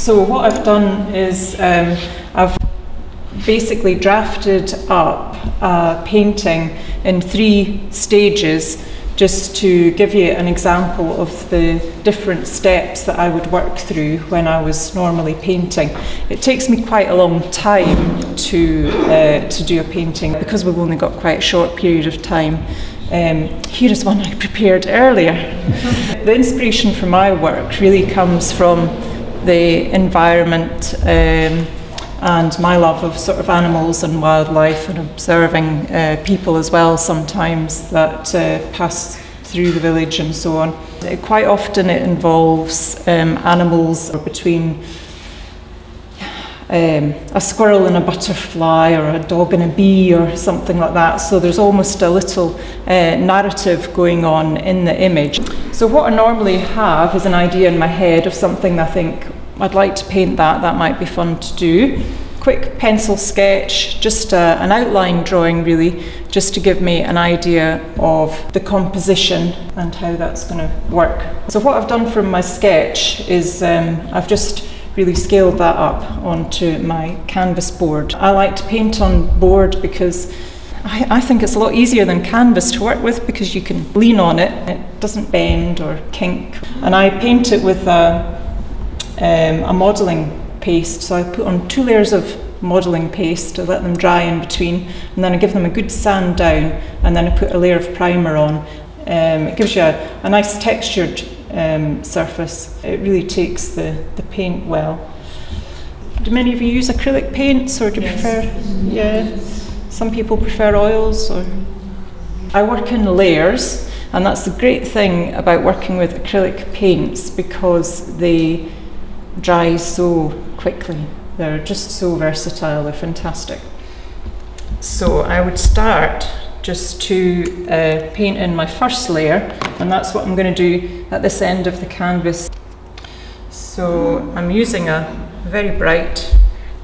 So what I've done is um, I've basically drafted up a painting in three stages just to give you an example of the different steps that I would work through when I was normally painting. It takes me quite a long time to, uh, to do a painting because we've only got quite a short period of time. Um, here is one I prepared earlier. the inspiration for my work really comes from the environment um, and my love of sort of animals and wildlife and observing uh, people as well sometimes that uh, pass through the village and so on. Uh, quite often it involves um, animals between um, a squirrel and a butterfly or a dog and a bee or something like that. So there's almost a little uh, narrative going on in the image. So what I normally have is an idea in my head of something I think I'd like to paint that, that might be fun to do. Quick pencil sketch, just a, an outline drawing really, just to give me an idea of the composition and how that's going to work. So what I've done from my sketch is um, I've just really scaled that up onto my canvas board. I like to paint on board because I, I, think it's a lot easier than canvas to work with because you can lean on it, it doesn't bend or kink. And I paint it with a, um, a modelling paste, so I put on two layers of modelling paste to let them dry in between, and then I give them a good sand down, and then I put a layer of primer on. Um, it gives you a, a nice textured um, surface. It really takes the, the paint well. Do many of you use acrylic paints or do you yes. prefer? Yeah. Some people prefer oils or. I work in layers, and that's the great thing about working with acrylic paints because they dry so quickly. They're just so versatile, they're fantastic. So I would start just to uh, paint in my first layer and that's what I'm going to do at this end of the canvas. So I'm using a very bright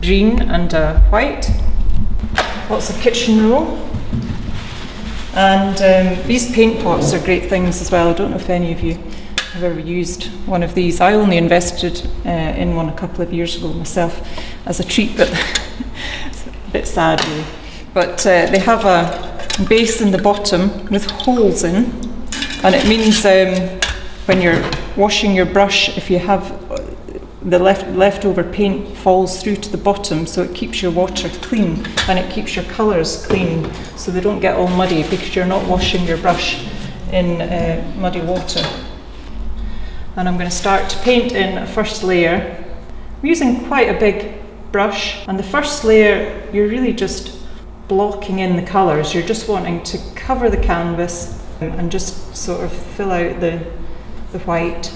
green and a white, lots of kitchen roll and um, these paint pots are great things as well. I don't know if any of you have ever used one of these. I only invested uh, in one a couple of years ago myself as a treat but it's a bit sad really. But uh, they have a base in the bottom with holes in and it means um, when you're washing your brush if you have uh, the left leftover paint falls through to the bottom so it keeps your water clean and it keeps your colours clean so they don't get all muddy because you're not washing your brush in uh, muddy water and I'm going to start to paint in a first layer I'm using quite a big brush and the first layer you're really just blocking in the colours. You're just wanting to cover the canvas and just sort of fill out the, the white.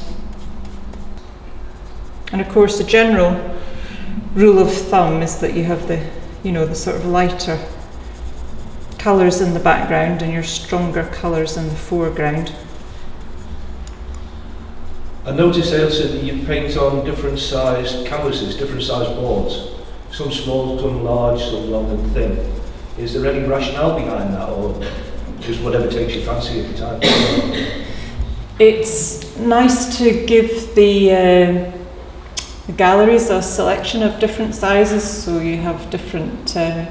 And of course the general rule of thumb is that you have the, you know, the sort of lighter colours in the background and your stronger colours in the foreground. I noticed, Ailsa, that you paint on different sized canvases, different sized boards. Some small, some large, some long and thin. Is there any rationale behind that or just whatever takes your fancy at the time? It's nice to give the, uh, the galleries a selection of different sizes so you have different uh,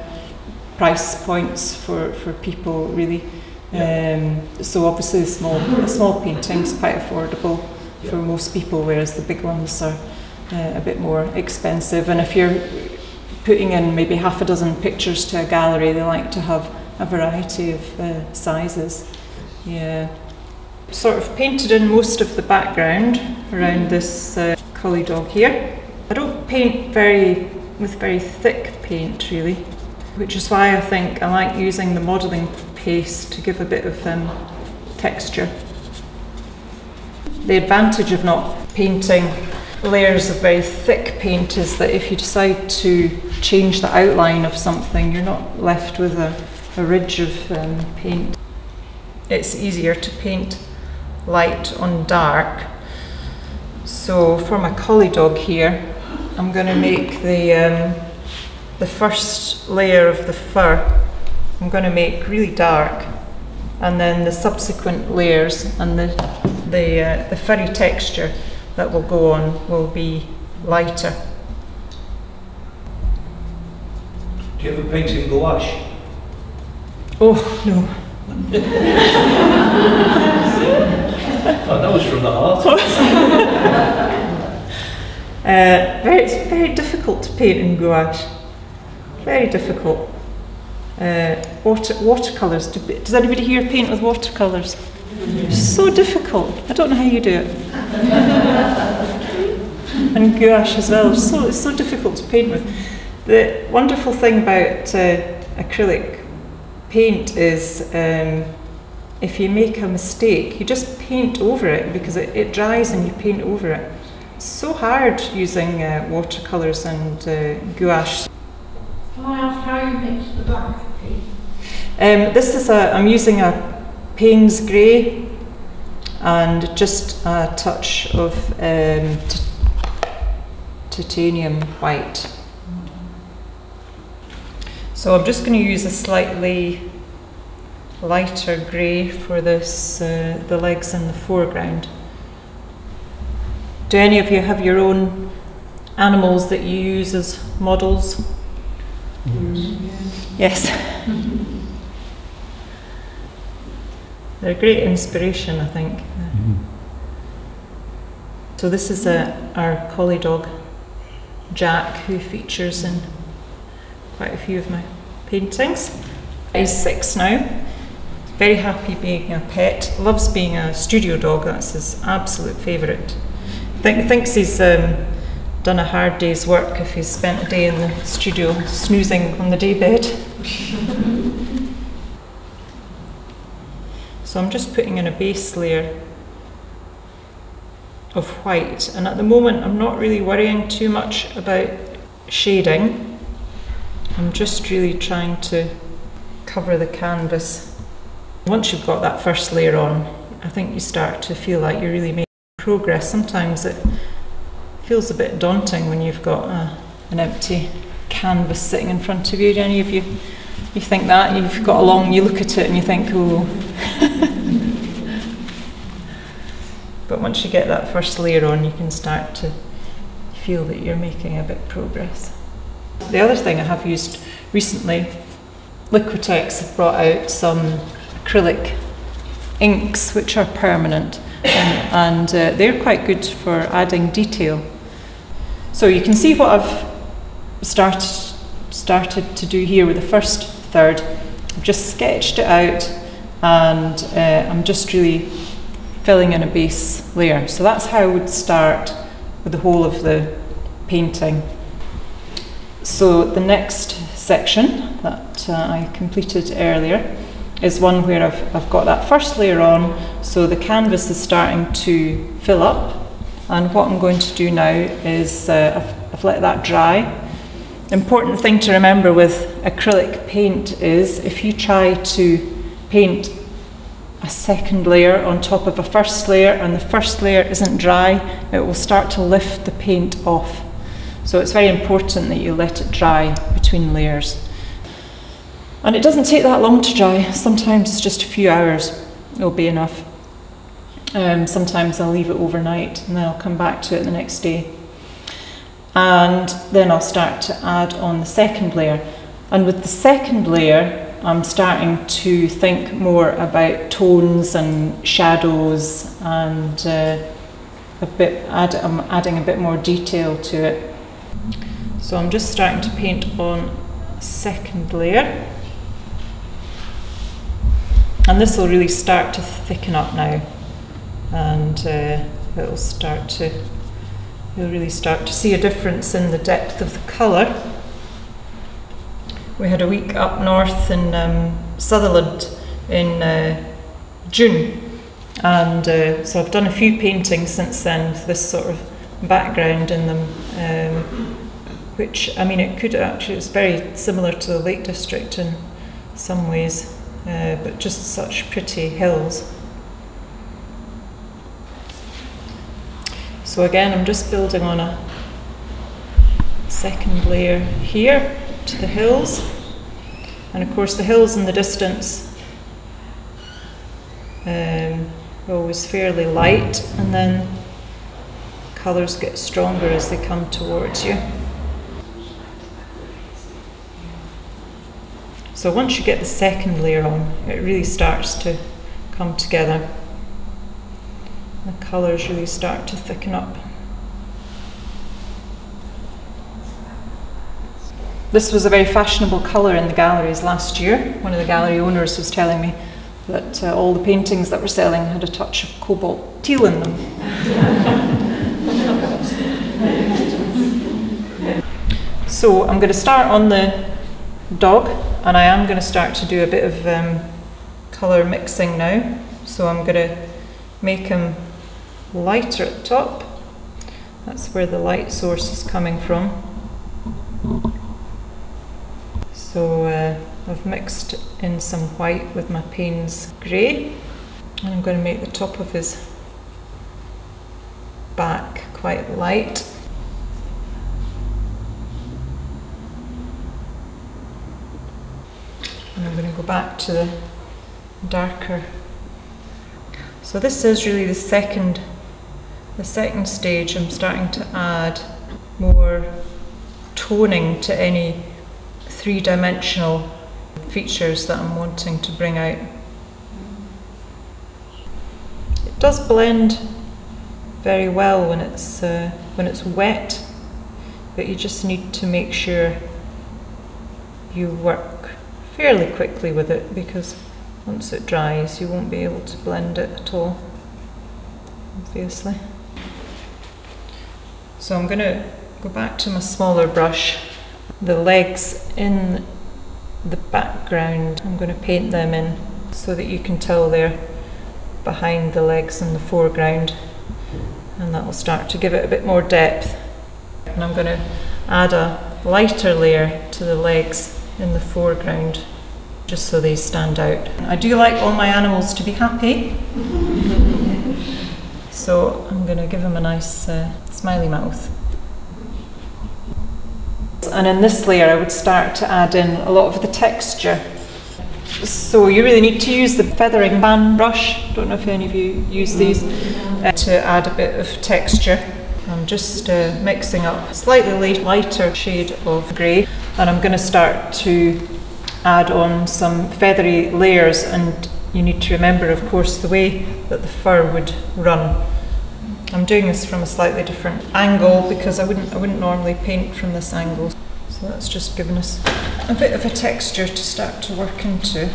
price points for, for people really. Yeah. Um, so obviously the small, the small paintings quite affordable yeah. for most people whereas the big ones are uh, a bit more expensive and if you're putting in maybe half a dozen pictures to a gallery, they like to have a variety of uh, sizes. Yeah. Sort of painted in most of the background around this uh, collie dog here. I don't paint very with very thick paint really, which is why I think I like using the modelling paste to give a bit of um, texture. The advantage of not painting layers of very thick paint is that if you decide to change the outline of something, you're not left with a, a ridge of um, paint. It's easier to paint light on dark. So for my collie dog here, I'm going to make the, um, the first layer of the fur, I'm going to make really dark and then the subsequent layers and the, the, uh, the furry texture that will go on will be lighter. Do you ever paint in gouache? Oh, no. Oh, that was from the heart. Uh, very, it's very difficult to paint in gouache. Very difficult. Uh, water, watercolours. Do, does anybody here paint with watercolours? So difficult. I don't know how you do it. and gouache as well. So, it's so difficult to paint with. The wonderful thing about uh, acrylic paint is um, if you make a mistake, you just paint over it because it, it dries and you paint over it so hard using uh, watercolours and uh, gouache. Can I ask how you mix the black paint? Um, this is a, I'm using a Payne's Grey and just a touch of um, t- titanium white. So I'm just going to use a slightly lighter grey for this, uh, the legs in the foreground. Do any of you have your own animals that you use as models? Yes. They're a great inspiration, I think. So this is a, our collie dog, Jack, who features in quite a few of my paintings. He's six now. Very happy being a pet. Loves being a studio dog. That's his absolute favourite. Think, thinks he's um, done a hard day's work if he's spent a day in the studio snoozing on the daybed. so I'm just putting in a base layer of white, and at the moment I'm not really worrying too much about shading. I'm just really trying to cover the canvas. Once you've got that first layer on, I think you start to feel like you're really making progress. Sometimes it feels a bit daunting when you've got a, an empty canvas sitting in front of you. Do any of you you think that you've got along, you look at it and you think, oh. but once you get that first layer on, you can start to feel that you're making a bit progress. The other thing I have used recently, Liquitex have brought out some acrylic inks which are permanent and, and uh, they're quite good for adding detail. So you can see what I've started, started to do here with the first third. I've just sketched it out and uh, I'm just really filling in a base layer. So that's how I would start with the whole of the painting. So the next section that uh, I completed earlier is one where I've, I've got that first layer on, so the canvas is starting to fill up. And what I'm going to do now is uh, I've, I've let that dry. Important thing to remember with acrylic paint is if you try to paint a second layer on top of a first layer and the first layer isn't dry, it will start to lift the paint off. So it's very important that you let it dry between layers. And it doesn't take that long to dry. Sometimes it's just a few hours it'll be enough. Um, sometimes I'll leave it overnight and then I'll come back to it the next day. And then I'll start to add on the second layer. And with the second layer, I'm starting to think more about tones and shadows and uh, a bit add, I'm adding a bit more detail to it. So I'm just starting to paint on second layer. And this will really start to thicken up now. And uh, it will start to, you'll really start to see a difference in the depth of the colour. We had a week up north in um, Sutherland in uh, June. And uh, so I've done a few paintings since then with this sort of background in them. Um, which, I mean, it could actually, it's very similar to the Lake District in some ways uh, but just such pretty hills. So again, I'm just building on a second layer here to the hills. And of course the hills in the distance um, are always fairly light and then colours get stronger as they come towards you. So once you get the second layer on, it really starts to come together. The colours really start to thicken up. This was a very fashionable colour in the galleries last year. One of the gallery owners was telling me that uh, all the paintings that were selling had a touch of cobalt teal in them. so I'm going to start on the dog and I am going to start to do a bit of um, colour mixing now. So I'm going to make him lighter at the top. That's where the light source is coming from. So uh, I've mixed in some white with my Payne's grey and I'm going to make the top of his back quite light. And I'm going to go back to the darker. So this is really the second the second stage I'm starting to add more toning to any three-dimensional features that I'm wanting to bring out. It does blend very well when it's uh, when it's wet, but you just need to make sure you work fairly quickly with it because once it dries you won't be able to blend it at all, obviously. So I'm going to go back to my smaller brush the legs in the background. I'm going to paint them in so that you can tell they're behind the legs in the foreground and that will start to give it a bit more depth. And I'm going to add a lighter layer to the legs in the foreground just so they stand out. I do like all my animals to be happy so I'm going to give them a nice uh, smiley mouth. And in this layer I would start to add in a lot of the texture. So you really need to use the feathering fan brush, don't know if any of you use these, uh, to add a bit of texture. I'm just uh, mixing up a slightly lighter shade of grey and I'm going to start to add on some feathery layers and you need to remember of course the way that the fur would run I'm doing this from a slightly different angle because I wouldn't I wouldn't normally paint from this angle. So that's just given us a bit of a texture to start to work into.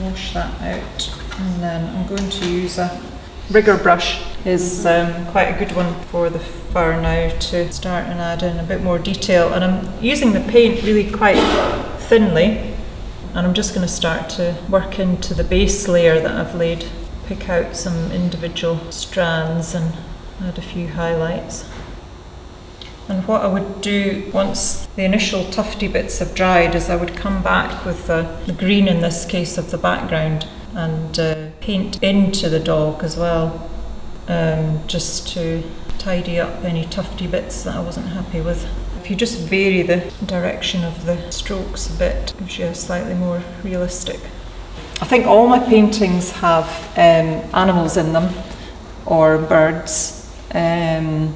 Wash that out and then I'm going to use a rigger brush is um, quite a good one for the fur now to start and add in a bit more detail and I'm using the paint really quite thinly and I'm just going to start to work into the base layer that I've laid pick out some individual strands and add a few highlights. And what I would do once the initial tufty bits have dried is I would come back with the, the green in this case of the background and uh, paint into the dog as well, um, just to tidy up any tufty bits that I wasn't happy with. If you just vary the direction of the strokes a bit, it gives you a slightly more realistic I think all my paintings have um, animals in them or birds, um,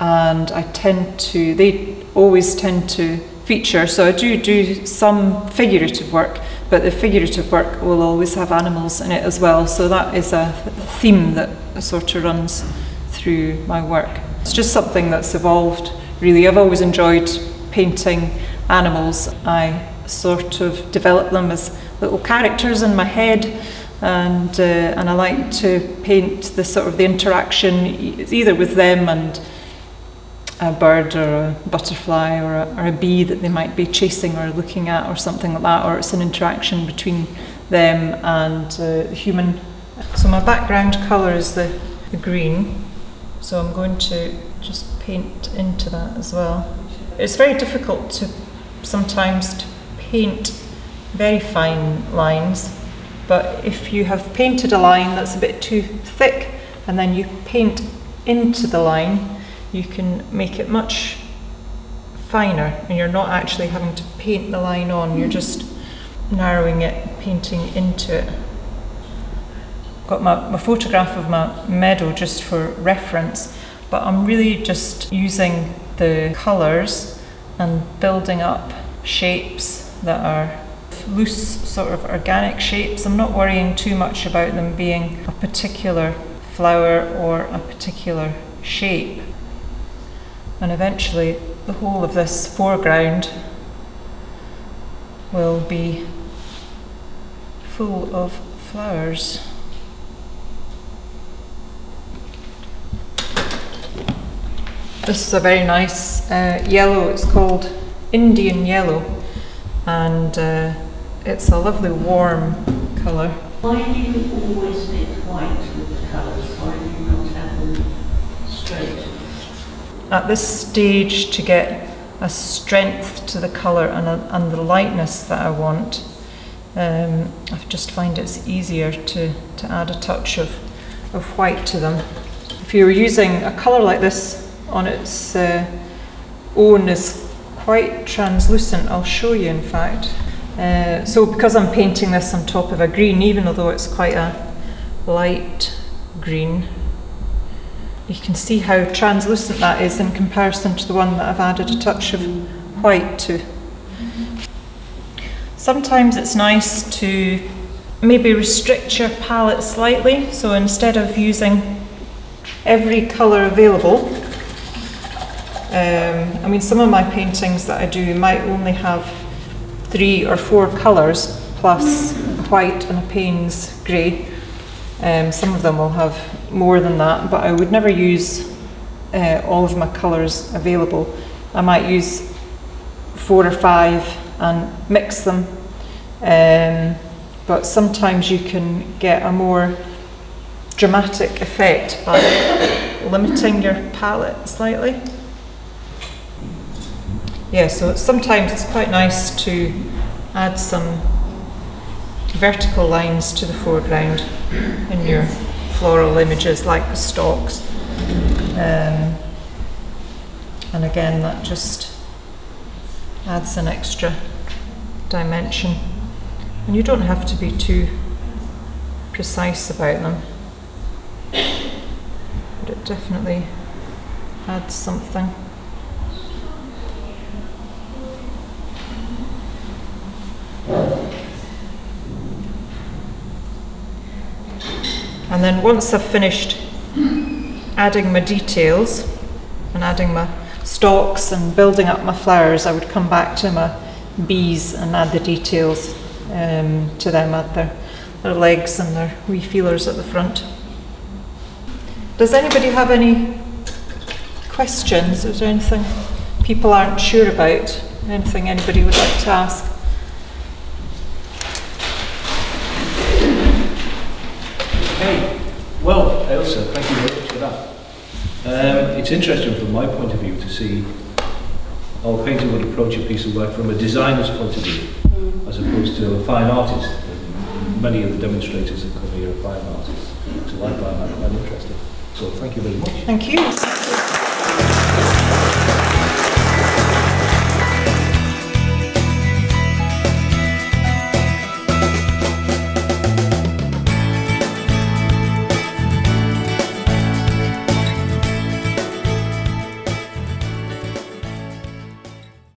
and I tend to, they always tend to feature. So I do do some figurative work, but the figurative work will always have animals in it as well. So that is a theme that sort of runs through my work. It's just something that's evolved really. I've always enjoyed painting animals. I sort of develop them as little characters in my head and uh, and I like to paint the sort of the interaction either with them and a bird or a butterfly or a, or a bee that they might be chasing or looking at or something like that or it's an interaction between them and uh, human so my background colour is the, the green. So I'm going to just paint into that as well. It's very difficult to sometimes to paint very fine lines, but if you have painted a line that's a bit too thick and then you paint into the line, you can make it much finer and you're not actually having to paint the line on, you're just narrowing it, painting into it. Got my, my photograph of my meadow just for reference but I'm really just using the colours and building up shapes that are loose, sort of organic shapes. I'm not worrying too much about them being a particular flower or a particular shape. And eventually, the whole of this foreground will be full of flowers. This is a very nice uh, yellow, it's called Indian yellow, and uh, it's a lovely warm colour. Why do you always mix white with the colours? Why do you not have them straight? At this stage, to get a strength to the colour and, a, and the lightness that I want, um, I just find it's easier to, to add a touch of, of white to them. If you were using a colour like this on its uh, own is quite translucent, I'll show you in fact. Uh, so because I'm painting this on top of a green, even although it's quite a light green, you can see how translucent that is in comparison to the one that I've added a touch of white to. Sometimes it's nice to maybe restrict your palette slightly, so instead of using every colour available, um, I mean some of my paintings that I do might only have three or four colours plus white and a Payne's grey. Um, some of them will have more than that, but I would never use uh, all of my colours available. I might use four or five and mix them. Um, but sometimes you can get a more dramatic effect by limiting your palette slightly. Yeah, so sometimes it's quite nice to add some vertical lines to the foreground in your floral images like the stalks. Um, and again, that just adds an extra dimension. And you don't have to be too precise about them, but it definitely adds something. And then once I've finished adding my details and adding my stalks and building up my flowers, I would come back to my bees and add the details um, to them, add their, their legs and their wee feelers at the front. Does anybody have any questions? Is there anything people aren't sure about? Anything anybody would like to ask? Well, Elsa, thank you very much for that. Um, it's interesting from my point of view to see how a painter would approach a piece of work from a designer's point of view, mm. as opposed to a fine artist. Many of the demonstrators that come here are fine artists, so I find that quite interesting. So thank you very much. Thank you.